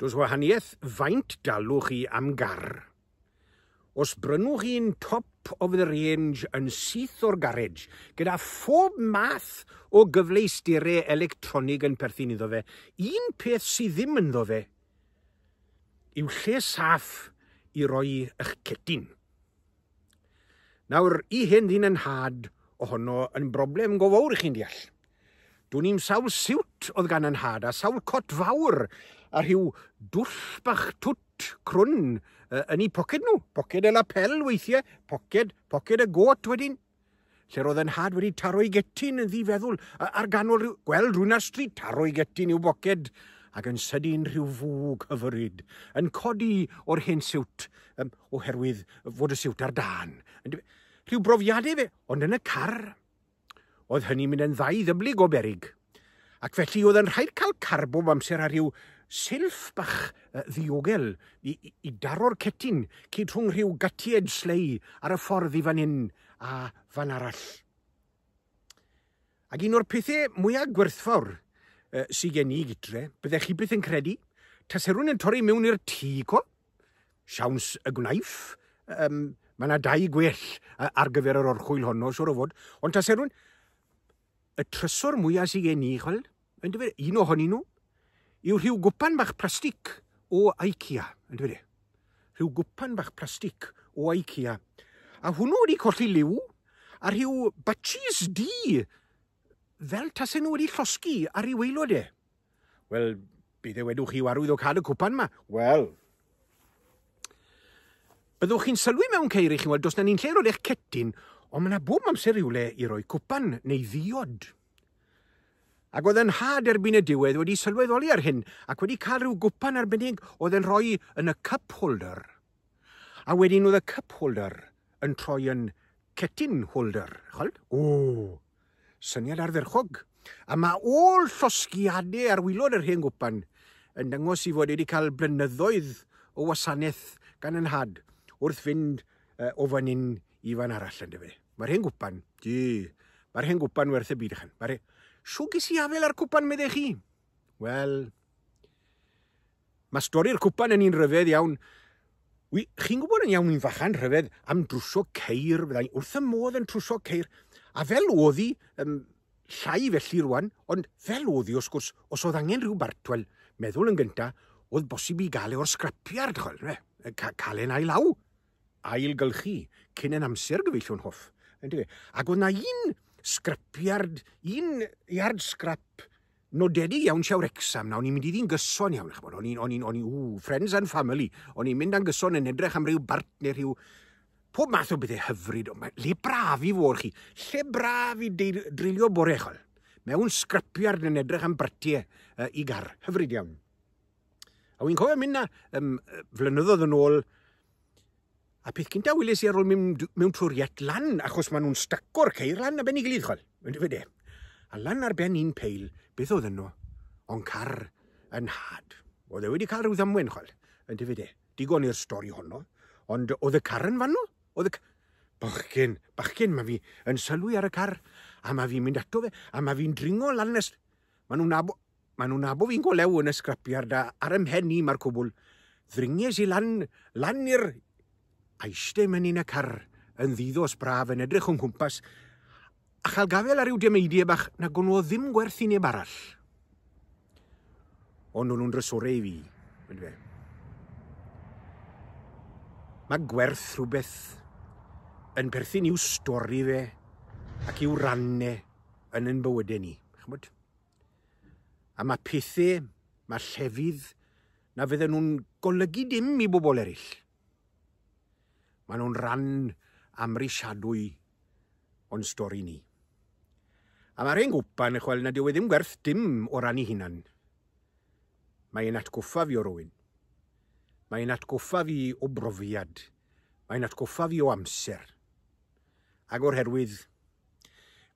does wahaniaeth faint dalwch chi am gar. Os brynwch chi'n top of the range yn syth o'r garej, gyda phob math o gyfleusterau electronig yn perthyn iddo fe, un peth sydd ddim ynddo fe yw lle saff i roi eich cetyn. Nawr, i hyn ddyn yn had ohono yn broblem go fawr i chi'n deall. Dwn i'n sawl siwt oedd gan yn had a sawl cot fawr a rhyw dwll bach twt crwn uh, yn eu poced nhw. Poced y lapel weithiau, poced, poced y got wedyn. Lle roedd yn had wedi taro ei getyn yn ddifeddwl ar ganol rhyw... Gweld rhywun ar stryd, taro ei getyn i'w boced ac yn sydyn rhyw fwg hyfryd, yn codi o'r hen siwt um, oherwydd fod y siwt ar dan. Rhyw brofiadau fe, ond yn y car, Oedd hynny'n mynd yn ddau ddyblyg o berig. Ac felly oedd yn rhaid cael carbob amser ar ryw silff bach uh, ddiogel i, i, i daro'r cetyn cyd rhwng rhyw gatied slei ar y ffordd i fan hyn a fan arall. Ac un o'r pethau mwyaf gwerthfawr uh, sydd gen i gydre, byddech chi byth yn credu, tas erwn yn torri mewn i'r tŷ co, siawns y gwnaif, um, mae yna dau gwell ar gyfer yr orchwyl honno, siwr o fod, ond tas y trysor mwyaf sy'n gen i, chwel, yn dyfod, un ohonyn nhw, yw rhyw gwpan bach plastig o IKEA, yn dyfod, rhyw gwpan bach plastig o IKEA. A hwnnw wedi colli liw, a rhyw batches di, fel tasen nhw wedi llosgu ar ei weilod e. Wel, bydd e wedwch chi warwydd o cael y cwpan yma? Wel, byddwch chi'n sylwi mewn ceir i chi weld, dos na ni'n lle roed eich cetyn, ond mae yna bob amser rywle i roi cwpan neu ddiod. Ac oedd yn had erbyn y diwedd wedi sylweddoli ar hyn ac wedi cael rhyw gwpan arbennig oedd yn rhoi yn y cup holder. A wedyn oedd y cup holder yn troi yn cetin holder. Chol? O, syniad arferchog. A mae ôl llosgiadau ar wylod yr hen gwpan yn dangos i fod wedi cael blynyddoedd o wasanaeth gan yn had wrth fynd uh, o fan hyn i fan arall yn debyg. Mae'r hen gwpan, di, mae'r hen gwpan werth y byd ychan. Mae'r. Siw gys i afel ar cwpan meddai chi? Wel, mae stori'r cwpan yn un rhyfedd iawn. Wi, chi'n gwybod yn iawn i'n fachan rhyfedd am drwsio ceir, byddai wrth y modd yn trwsio ceir. A fel oedd hi, um, llai felly rwan, ond fel oedd hi os gwrs, os oedd angen rhyw bartwel, meddwl yn gynta, oedd bosib i gael e o'r sgrapiard, chol, ne? Ca cael e'n ail law ailgylchu cyn yn amser gyfeillio'n hoff. E? Ac oedd na un sgrapiard, un iard sgrap nodedig iawn siawr exam Na, o'n i'n mynd i ddi'n gyson iawn. O'n i'n, o'n i'n, o'n i'n, friends and family. O'n i'n mynd â'n gyson yn edrych am ryw bart neu rhyw... Pob math o bethau hyfryd. Le braf i fod chi. Lle braf i drilio bore chol, Mewn sgrapiard yn edrych am bartiau uh, i gar. Hyfryd iawn. A wy'n cofio mynd na um, flynyddoedd yn ôl A peth cynta wylis i ar ôl mewn, mewn twriet lan, achos maen nhw'n stacor ceir lan a ben i gilydd, chol. A lan ar ben un peil, beth oedd yno? Ond car yn had. Oedd e wedi cael rhyw ddamwen, chol. Yn dy fe. Digon i'r stori honno. Ond oedd y car yn fanno? Oedd y... Bachgen, bachgen, mae fi yn sylwi ar y car. A mae fi'n mynd ato fe, a mae fi'n dringo lan nes... Mae nhw'n nabo... Mae nhw'n nabo fi'n golew yn y sgrapiard a ar ymhen i mae'r cwbl. Ddringes i lan, lan i'r aiste mewn un y car yn ddiddos braf yn edrych o'n cwmpas a chael gafel ar yw demeidiau bach na gwn o ddim gwerth i neb arall. Ond nhw'n drysorau i fi, wedi fe. Mae gwerth rhywbeth yn perthyn i'w stori fe ac i'w rannau yn yn bywydau ni. Chymod? A mae pethau, mae llefydd na fydden nhw'n golygu dim i bobl eraill. Maen nhw'n rhan amrisiadwy o'n stori ni. A mae'r ein gwpan, chwel, na dyw e ddim gwerth dim o ran ei hunan. Mae'n atgoffa fi o rywun. Mae'n atgoffa fi o brofiad. Mae'n atgoffa fi o amser. Ac o'r herwydd,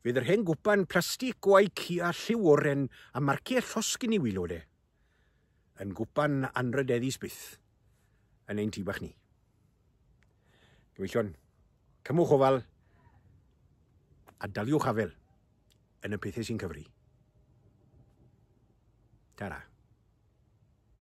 fydd yr hen gwpan plastig gwae cu a lliw oren a marciau llosgyn i wylod e. Yn gwpan anrydeddus byth yn ein tŷ bach ni. Gyfeillion, cymwch ofal a daliwch afel yn y pethau sy'n cyfri. Ta-ra.